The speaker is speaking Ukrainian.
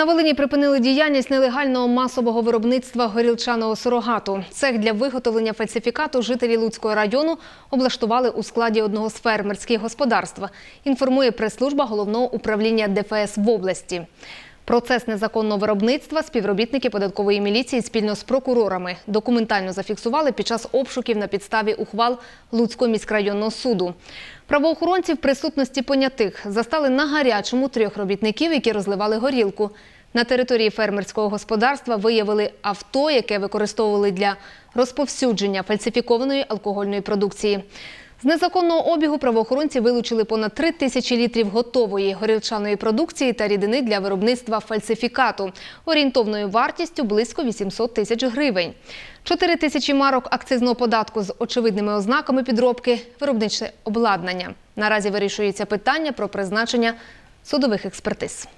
На Волині припинили діяльність нелегального масового виробництва горілчаного сурогату. Цех для виготовлення фальсифікату жителі Луцького району облаштували у складі одного з фермерських господарств. Інформує прес-служба головного управління ДФС в області. Процес незаконного виробництва співробітники податкової міліції спільно з прокурорами документально зафіксували під час обшуків на підставі ухвал Луцького міськрайонного суду. Правоохоронці в присутності понятих застали на гарячому трьох робітників, які розливали горілку. На території фермерського господарства виявили авто, яке використовували для розповсюдження фальсифікованої алкогольної продукції. З незаконного обігу правоохоронці вилучили понад 3 тисячі літрів готової горілчаної продукції та рідини для виробництва фальсифікату орієнтовною вартістю близько 800 тисяч гривень. 4 тисячі марок акцизного податку з очевидними ознаками підробки, виробниче обладнання. Наразі вирішується питання про призначення судових експертиз.